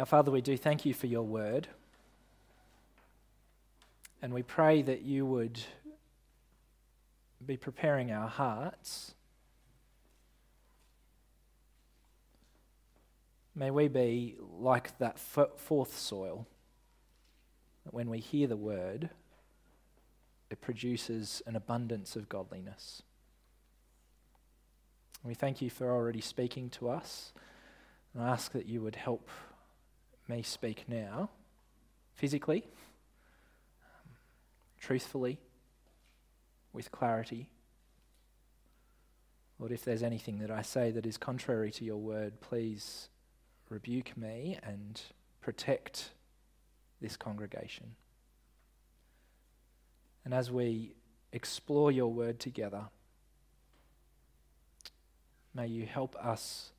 Our Father, we do thank you for your word. And we pray that you would be preparing our hearts. May we be like that fourth soil, that when we hear the word, it produces an abundance of godliness. We thank you for already speaking to us. And I ask that you would help me speak now, physically, truthfully, with clarity. Lord, if there's anything that I say that is contrary to your word, please rebuke me and protect this congregation. And as we explore your word together, may you help us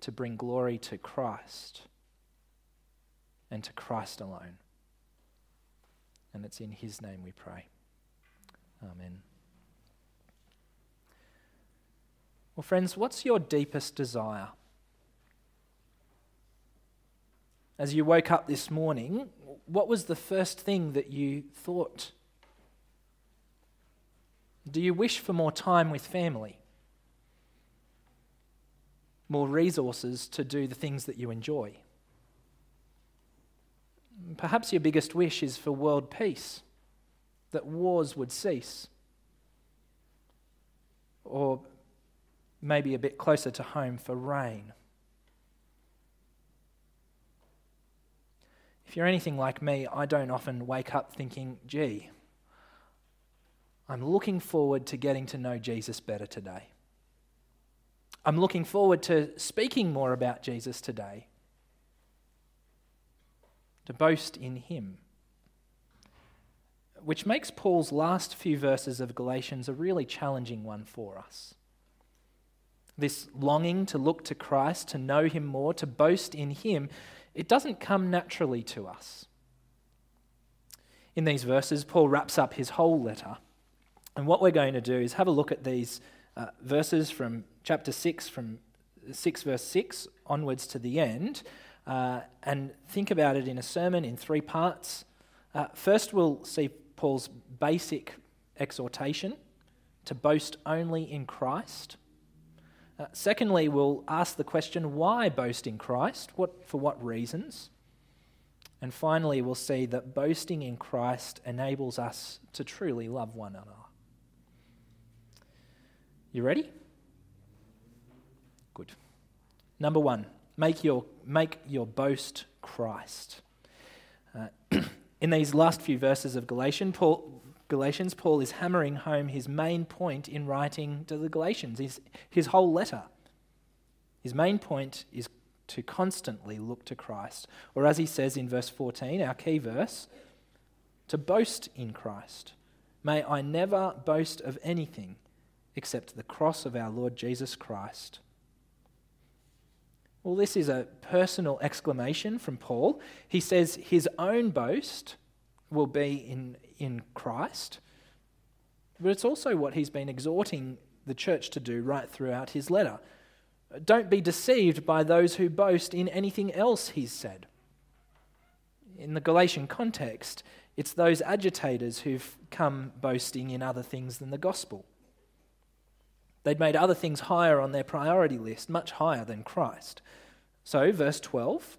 to bring glory to Christ and to Christ alone. And it's in His name we pray. Amen. Well, friends, what's your deepest desire? As you woke up this morning, what was the first thing that you thought? Do you wish for more time with family? more resources to do the things that you enjoy. Perhaps your biggest wish is for world peace, that wars would cease. Or maybe a bit closer to home for rain. If you're anything like me, I don't often wake up thinking, gee, I'm looking forward to getting to know Jesus better today. I'm looking forward to speaking more about Jesus today, to boast in him. Which makes Paul's last few verses of Galatians a really challenging one for us. This longing to look to Christ, to know him more, to boast in him, it doesn't come naturally to us. In these verses, Paul wraps up his whole letter. And what we're going to do is have a look at these uh, verses from chapter 6, from 6 verse 6 onwards to the end, uh, and think about it in a sermon in three parts. Uh, first, we'll see Paul's basic exhortation to boast only in Christ. Uh, secondly, we'll ask the question why boast in Christ? What, for what reasons? And finally, we'll see that boasting in Christ enables us to truly love one another. You ready? Good. Number one, make your, make your boast Christ. Uh, in these last few verses of Galatians, Paul, Galatians, Paul is hammering home his main point in writing to the Galatians, his, his whole letter. His main point is to constantly look to Christ. Or as he says in verse 14, our key verse, to boast in Christ. May I never boast of anything except the cross of our Lord Jesus Christ. Well, this is a personal exclamation from Paul. He says his own boast will be in, in Christ, but it's also what he's been exhorting the church to do right throughout his letter. Don't be deceived by those who boast in anything else, he's said. In the Galatian context, it's those agitators who've come boasting in other things than the gospel. They'd made other things higher on their priority list, much higher than Christ. So, verse 12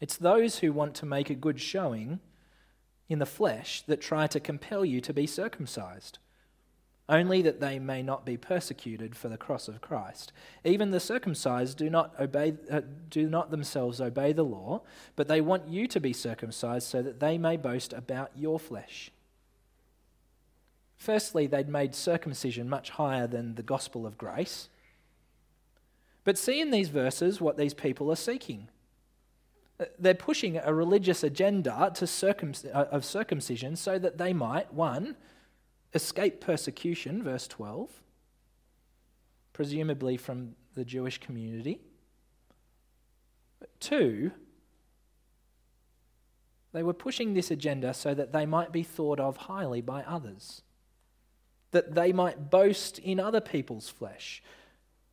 it's those who want to make a good showing in the flesh that try to compel you to be circumcised, only that they may not be persecuted for the cross of Christ. Even the circumcised do not, obey, uh, do not themselves obey the law, but they want you to be circumcised so that they may boast about your flesh. Firstly, they'd made circumcision much higher than the gospel of grace. But see in these verses what these people are seeking. They're pushing a religious agenda to circum- uh, of circumcision so that they might, one, escape persecution, verse 12, presumably from the Jewish community. Two, they were pushing this agenda so that they might be thought of highly by others that they might boast in other people's flesh.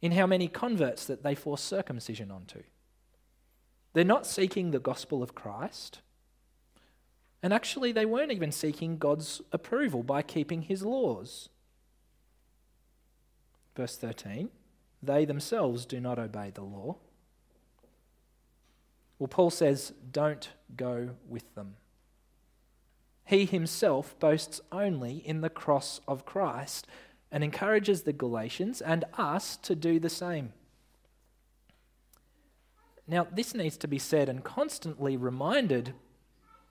in how many converts that they force circumcision onto. They're not seeking the gospel of Christ. And actually, they weren't even seeking God's approval by keeping his laws. Verse 13 they themselves do not obey the law. Well, Paul says, don't go with them. He himself boasts only in the cross of Christ and encourages the Galatians and us to do the same. Now, this needs to be said and constantly reminded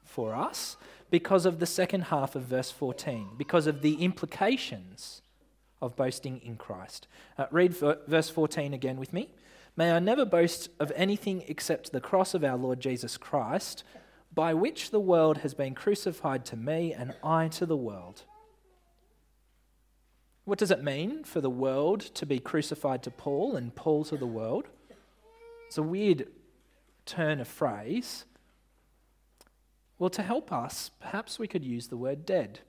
for us because of the second half of verse 14, because of the implications of boasting in Christ. Uh, read verse 14 again with me. May I never boast of anything except the cross of our Lord Jesus Christ, by which the world has been crucified to me and I to the world. What does it mean for the world to be crucified to Paul and Paul to the world? It's a weird turn of phrase. Well, to help us, perhaps we could use the word dead.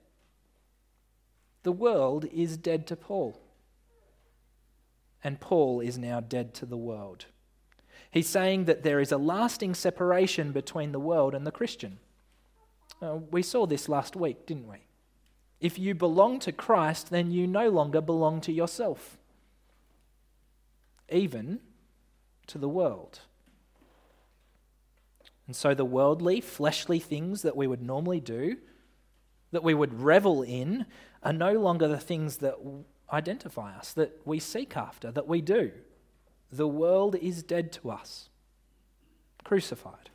The world is dead to Paul. And Paul is now dead to the world. He's saying that there is a lasting separation between the world and the Christian. Uh, we saw this last week, didn't we? If you belong to Christ, then you no longer belong to yourself, even to the world. And so the worldly, fleshly things that we would normally do, that we would revel in, are no longer the things that identify us, that we seek after, that we do. The world is dead to us, crucified.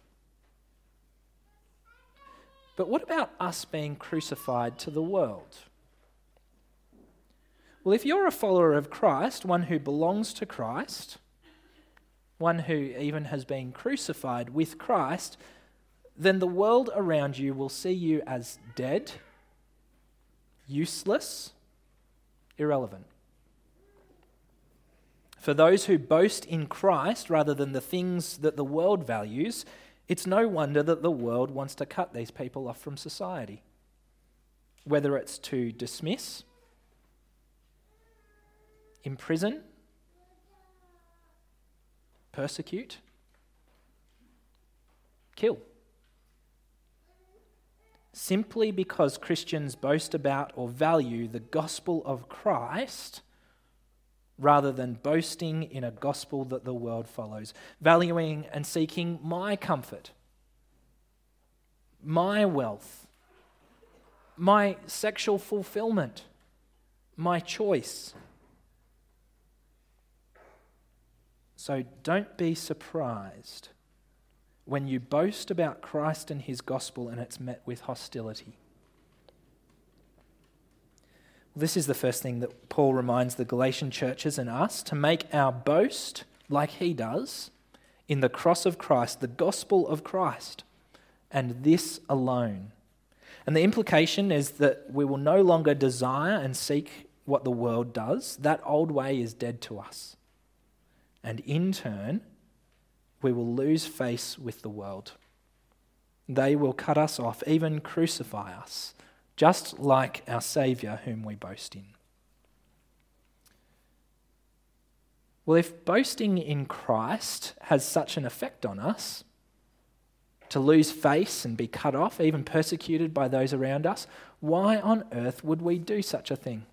But what about us being crucified to the world? Well, if you're a follower of Christ, one who belongs to Christ, one who even has been crucified with Christ, then the world around you will see you as dead useless, irrelevant. For those who boast in Christ rather than the things that the world values, it's no wonder that the world wants to cut these people off from society. Whether it's to dismiss, imprison, persecute, kill simply because Christians boast about or value the gospel of Christ rather than boasting in a gospel that the world follows, valuing and seeking my comfort, my wealth, my sexual fulfillment, my choice. So don't be surprised when you boast about Christ and his gospel and it's met with hostility. This is the first thing that Paul reminds the Galatian churches and us to make our boast, like he does, in the cross of Christ, the gospel of Christ, and this alone. And the implication is that we will no longer desire and seek what the world does. That old way is dead to us. And in turn, we will lose face with the world. They will cut us off, even crucify us, just like our Saviour, whom we boast in. Well, if boasting in Christ has such an effect on us, to lose face and be cut off, even persecuted by those around us, why on earth would we do such a thing?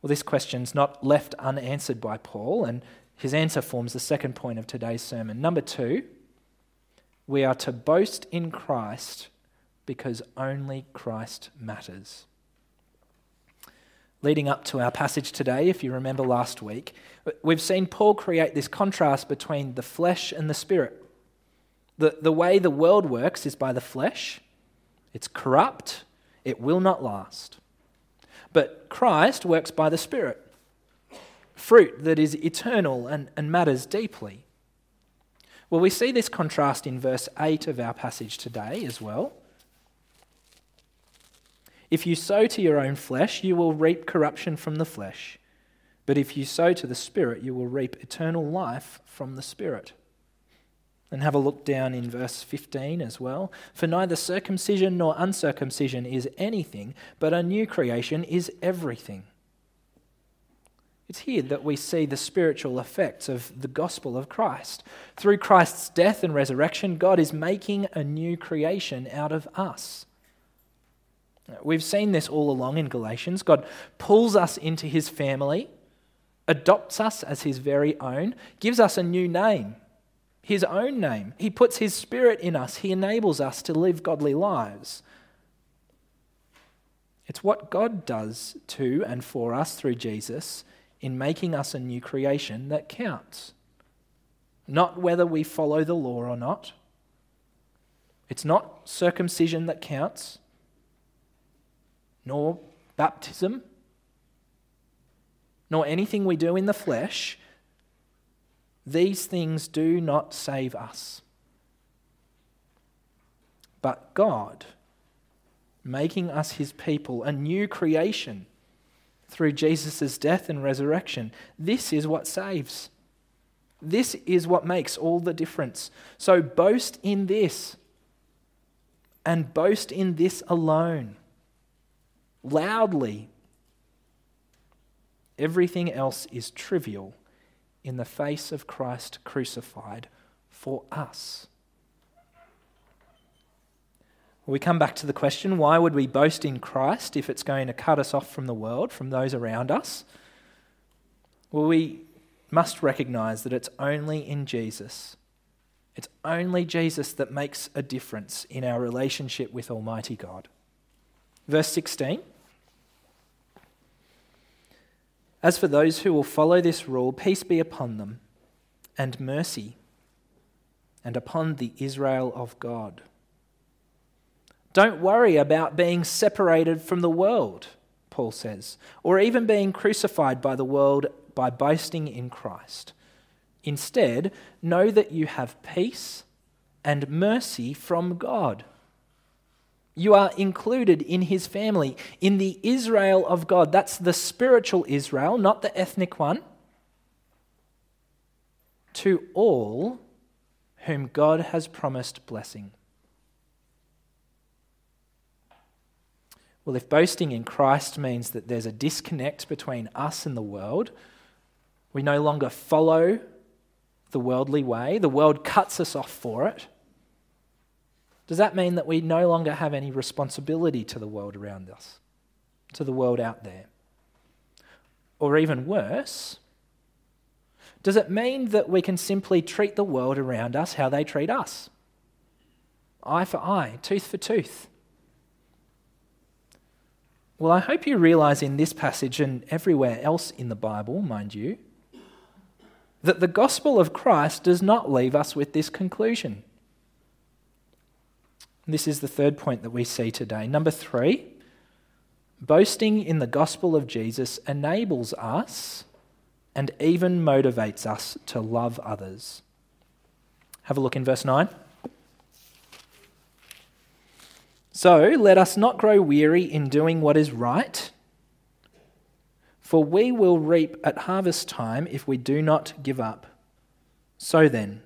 Well, this question's not left unanswered by Paul, and his answer forms the second point of today's sermon. Number two, we are to boast in Christ because only Christ matters. Leading up to our passage today, if you remember last week, we've seen Paul create this contrast between the flesh and the spirit. The, the way the world works is by the flesh, it's corrupt, it will not last. But Christ works by the spirit fruit that is eternal and, and matters deeply. Well, we see this contrast in verse 8 of our passage today as well. If you sow to your own flesh, you will reap corruption from the flesh. But if you sow to the Spirit, you will reap eternal life from the Spirit. And have a look down in verse 15 as well. For neither circumcision nor uncircumcision is anything, but a new creation is everything. It's here that we see the spiritual effects of the gospel of Christ. Through Christ's death and resurrection, God is making a new creation out of us. We've seen this all along in Galatians. God pulls us into his family, adopts us as his very own, gives us a new name, his own name. He puts his spirit in us, he enables us to live godly lives. It's what God does to and for us through Jesus in making us a new creation that counts. Not whether we follow the law or not. It's not circumcision that counts, nor baptism, nor anything we do in the flesh. These things do not save us. But God, making us his people, a new creation through Jesus' death and resurrection. This is what saves. This is what makes all the difference. So boast in this and boast in this alone, loudly. Everything else is trivial in the face of Christ crucified for us. We come back to the question why would we boast in Christ if it's going to cut us off from the world, from those around us? Well, we must recognize that it's only in Jesus. It's only Jesus that makes a difference in our relationship with Almighty God. Verse 16 As for those who will follow this rule, peace be upon them, and mercy, and upon the Israel of God. Don't worry about being separated from the world, Paul says, or even being crucified by the world by boasting in Christ. Instead, know that you have peace and mercy from God. You are included in his family, in the Israel of God. That's the spiritual Israel, not the ethnic one. To all whom God has promised blessing. Well, if boasting in Christ means that there's a disconnect between us and the world, we no longer follow the worldly way, the world cuts us off for it. Does that mean that we no longer have any responsibility to the world around us, to the world out there? Or even worse, does it mean that we can simply treat the world around us how they treat us? Eye for eye, tooth for tooth. Well, I hope you realize in this passage and everywhere else in the Bible, mind you, that the gospel of Christ does not leave us with this conclusion. This is the third point that we see today. Number three, boasting in the gospel of Jesus enables us and even motivates us to love others. Have a look in verse 9. So let us not grow weary in doing what is right, for we will reap at harvest time if we do not give up. So then,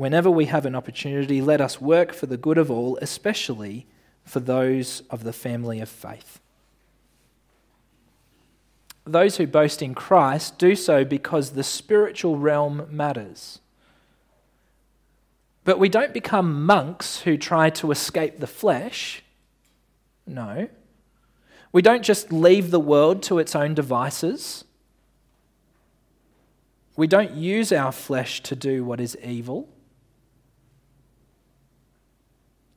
whenever we have an opportunity, let us work for the good of all, especially for those of the family of faith. Those who boast in Christ do so because the spiritual realm matters. But we don't become monks who try to escape the flesh. No. We don't just leave the world to its own devices. We don't use our flesh to do what is evil,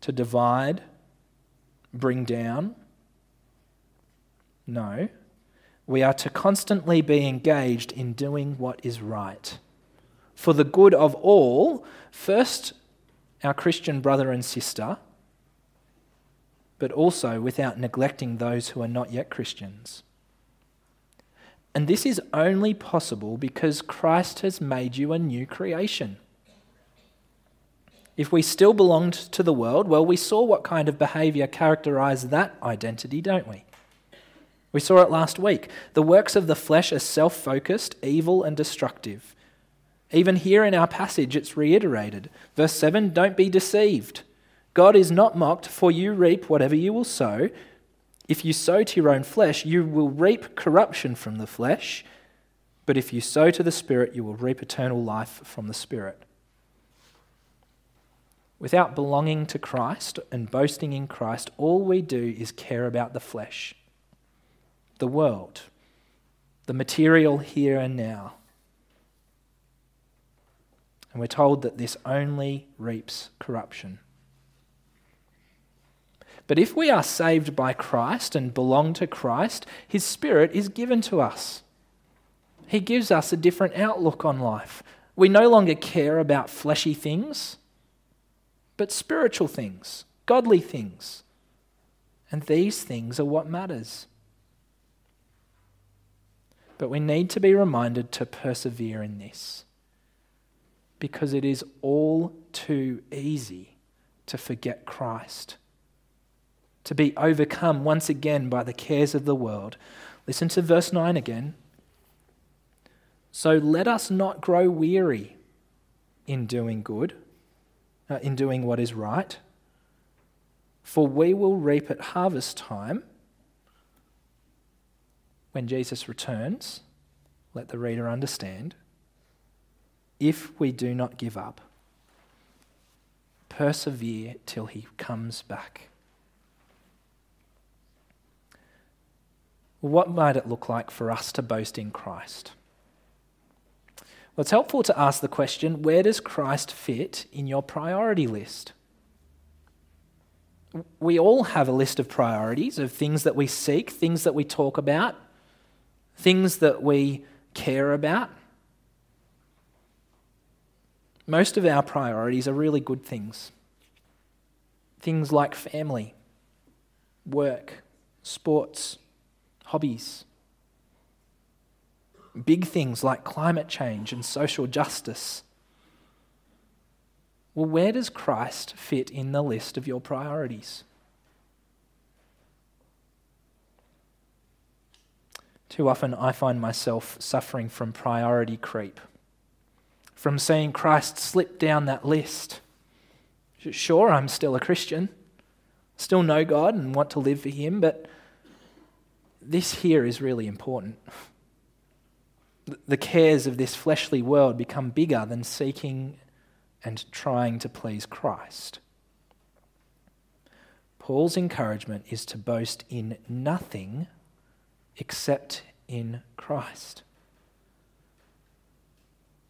to divide, bring down. No. We are to constantly be engaged in doing what is right for the good of all, first our Christian brother and sister, but also without neglecting those who are not yet Christians. And this is only possible because Christ has made you a new creation. If we still belonged to the world, well, we saw what kind of behavior characterized that identity, don't we? We saw it last week. The works of the flesh are self focused, evil, and destructive. Even here in our passage, it's reiterated. Verse 7 Don't be deceived. God is not mocked, for you reap whatever you will sow. If you sow to your own flesh, you will reap corruption from the flesh. But if you sow to the Spirit, you will reap eternal life from the Spirit. Without belonging to Christ and boasting in Christ, all we do is care about the flesh, the world, the material here and now. And we're told that this only reaps corruption. But if we are saved by Christ and belong to Christ, His Spirit is given to us. He gives us a different outlook on life. We no longer care about fleshy things, but spiritual things, godly things. And these things are what matters. But we need to be reminded to persevere in this because it is all too easy to forget Christ to be overcome once again by the cares of the world. Listen to verse 9 again. So let us not grow weary in doing good, Uh, in doing what is right, for we will reap at harvest time when Jesus returns. Let the reader understand. If we do not give up, persevere till he comes back. what might it look like for us to boast in Christ? Well, it's helpful to ask the question where does Christ fit in your priority list? We all have a list of priorities, of things that we seek, things that we talk about, things that we care about. Most of our priorities are really good things. Things like family, work, sports, hobbies. Big things like climate change and social justice. Well, where does Christ fit in the list of your priorities? Too often I find myself suffering from priority creep, from seeing Christ slip down that list. Sure, I'm still a Christian, still know God and want to live for Him, but this here is really important. The cares of this fleshly world become bigger than seeking and trying to please Christ. Paul's encouragement is to boast in nothing except in Christ.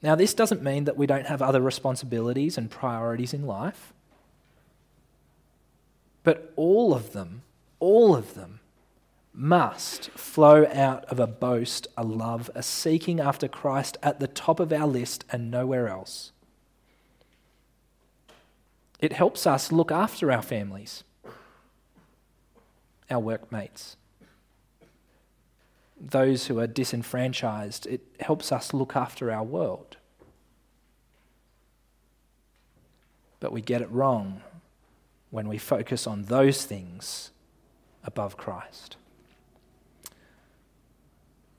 Now, this doesn't mean that we don't have other responsibilities and priorities in life, but all of them, all of them, must flow out of a boast, a love, a seeking after Christ at the top of our list and nowhere else. It helps us look after our families, our workmates, those who are disenfranchised. It helps us look after our world. But we get it wrong when we focus on those things above Christ.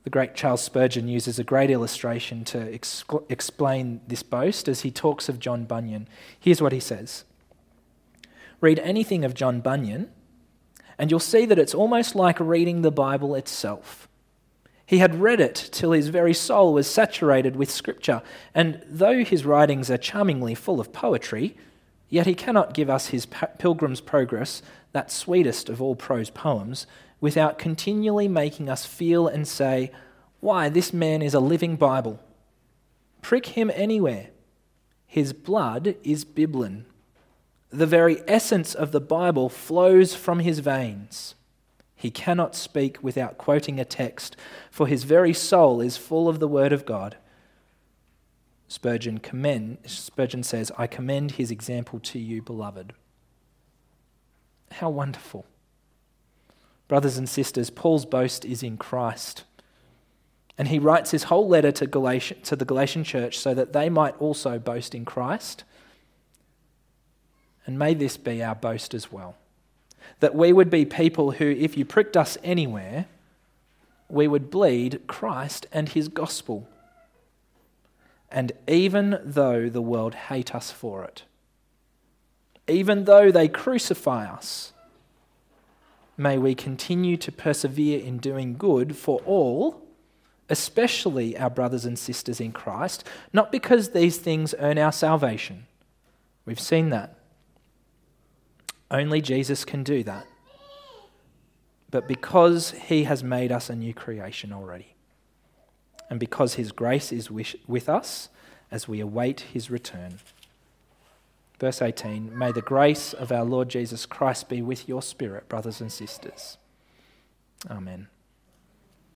The great Charles Spurgeon uses a great illustration to ex- explain this boast as he talks of John Bunyan. Here's what he says Read anything of John Bunyan, and you'll see that it's almost like reading the Bible itself. He had read it till his very soul was saturated with Scripture, and though his writings are charmingly full of poetry, yet he cannot give us his Pilgrim's Progress, that sweetest of all prose poems, without continually making us feel and say, Why, this man is a living Bible. Prick him anywhere. His blood is Bibline. The very essence of the Bible flows from his veins. He cannot speak without quoting a text, for his very soul is full of the Word of God. Spurgeon, commend, Spurgeon says, I commend his example to you, beloved. How wonderful. Brothers and sisters, Paul's boast is in Christ. And he writes his whole letter to, Galatian, to the Galatian church so that they might also boast in Christ. And may this be our boast as well. That we would be people who, if you pricked us anywhere, we would bleed Christ and his gospel. And even though the world hate us for it, even though they crucify us, May we continue to persevere in doing good for all especially our brothers and sisters in Christ, not because these things earn our salvation. We've seen that. Only Jesus can do that. But because he has made us a new creation already, and because his grace is with us as we await his return. Verse 18 May the grace of our Lord Jesus Christ be with your spirit, brothers and sisters. Amen.